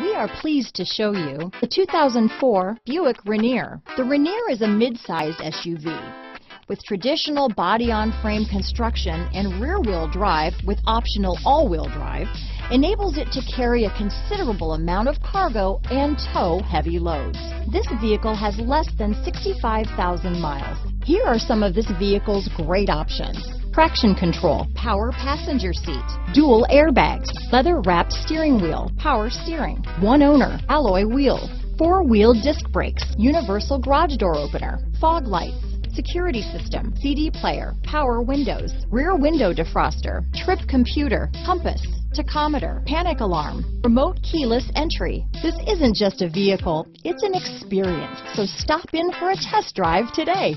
We are pleased to show you the 2004 Buick Rainier. The Rainier is a mid-sized SUV with traditional body-on-frame construction and rear-wheel drive with optional all-wheel drive enables it to carry a considerable amount of cargo and tow heavy loads. This vehicle has less than 65,000 miles. Here are some of this vehicle's great options traction control, power passenger seat, dual airbags, leather wrapped steering wheel, power steering, one owner, alloy wheels, four wheel disc brakes, universal garage door opener, fog lights, security system, CD player, power windows, rear window defroster, trip computer, compass, tachometer, panic alarm, remote keyless entry. This isn't just a vehicle, it's an experience. So stop in for a test drive today.